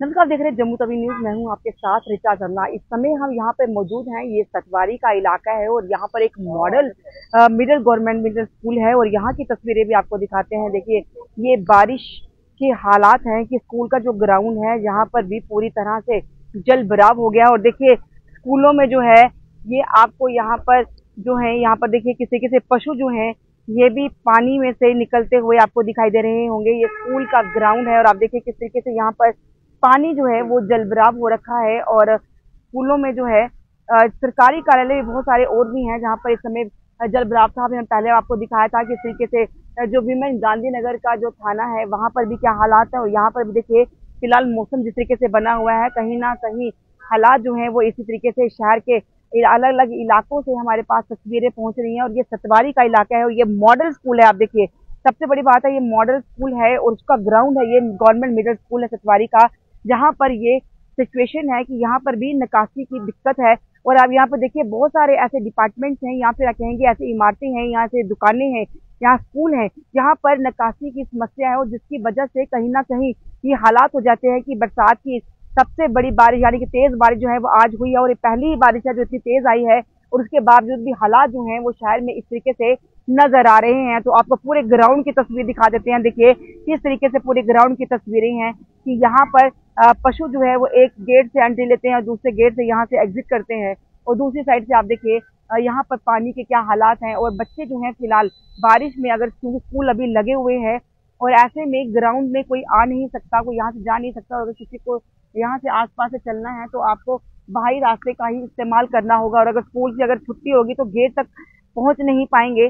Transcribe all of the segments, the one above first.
नमस्कार देख रहे हैं जम्मू तवी न्यूज़। मैं हूँ आपके साथ रिचा जरना इस समय हम यहाँ पर मौजूद हैं। ये सतवारी का इलाका है और यहाँ पर एक model middle government, middle school है और यहाँ की तस्वीरें भी आपको दिखाते हैं। देखिए, ये बारिश के हालात हैं कि स्कूल का जो ग्राउंड है यहाँ पर भी पूरी तरह से जल भराव हो गया। और देखिए, स्कूलों में जो है, ये आपको यहाँ पर जो है, यहाँ पर देखिए, किसी किसी पशु जो है, ये भी पानी में से निकलते हुए आपको दिखाई दे रहे होंगे। ये स्कूल का ग्राउंड है और आप देखिए, किस तरीके से यहाँ पर पानी जो है वो जलभराव हो रखा है और स्कूलों में जो है सरकारी कार्यालय बहुत सारे और भी हैं जहाँ पर इस समय जलभराव था। अभी पहले आपको दिखाया था कि इस तरीके से जो विमेन गांधीनगर का जो थाना है, वहाँ पर भी क्या हालात है और यहाँ पर भी देखिए, फ़िलहाल मौसम जिस तरीके से बना हुआ है, कहीं ना कहीं हालात जो है वो इसी तरीके से शहर के अलग अलग इलाकों से हमारे पास तस्वीरें पहुँच रही हैं और ये सतवारी का इलाका है और ये मॉडल स्कूल है। आप देखिए, सबसे बड़ी बात है ये मॉडल स्कूल है और उसका ग्राउंड है, ये गवर्नमेंट मिडिल स्कूल है सतवारी का। जहाँ पर ये सिचुएशन है कि यहाँ पर भी निकासी की दिक्कत है। और आप यहाँ पर देखिए, बहुत सारे ऐसे डिपार्टमेंट्स हैं, यहाँ पे कहेंगे ऐसी इमारतें हैं, यहाँ से दुकानें हैं, यहाँ स्कूल हैं यहाँ पर निकासी की समस्या है और जिसकी वजह से कहीं ना कहीं ये हालात हो जाते हैं कि बरसात की सबसे बड़ी बारिश, यानी कि तेज बारिश जो है वो आज हुई है और ये पहली ही बारिश है जो इतनी तेज आई है और उसके बावजूद भी हालात जो हैं वो शहर में इस तरीके से नज़र आ रहे हैं। तो आपको पूरे ग्राउंड की तस्वीर दिखा देते हैं। देखिए, किस तरीके से पूरे ग्राउंड की तस्वीरें हैं कि यहाँ पर पशु जो है वो एक गेट से एंट्री लेते हैं और दूसरे गेट से यहाँ से एग्जिट करते हैं। और दूसरी साइड से आप देखिए यहाँ पर पानी के क्या हालात हैं और बच्चे जो हैं फ़िलहाल बारिश में अगर क्योंकि स्कूल अभी लगे हुए हैं और ऐसे में ग्राउंड में कोई आ नहीं सकता, कोई यहाँ से जा नहीं सकता अगर किसी को यहाँ से आसपास से चलना है तो आपको बाहरी रास्ते का ही इस्तेमाल करना होगा। और अगर स्कूल की अगर छुट्टी होगी तो गेट तक पहुँच नहीं पाएँगे।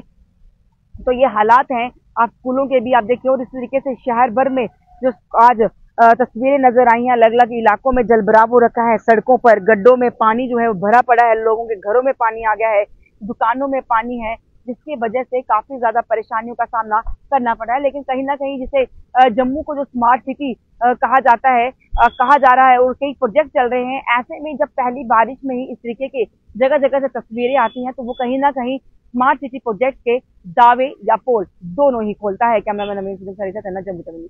तो ये हालात हैं। आप स्कूलों के भी आप देखिए और इस तरीके से शहर भर में जो आज तस्वीरें नज़र आई हैं। अलग अलग इलाकों में जलभराव हो रखा है। सड़कों पर गड्ढों में पानी जो है वो भरा पड़ा है। लोगों के घरों में पानी आ गया है। दुकानों में पानी है, जिसकी वजह से काफ़ी ज़्यादा परेशानियों का सामना करना पड़ा है। लेकिन कहीं ना कहीं जिसे जम्मू को जो स्मार्ट सिटी कहा जाता है कहा जा रहा है और कई प्रोजेक्ट चल रहे हैं, ऐसे में जब पहली बारिश में ही इस तरीके के जगह जगह से तस्वीरें आती हैं तो वो कहीं ना कहीं स्मार्ट सिटी प्रोजेक्ट के दावे या पोल दोनों ही खोलता है। कैमरामैन अमीन सरिता जम्मू तमिल।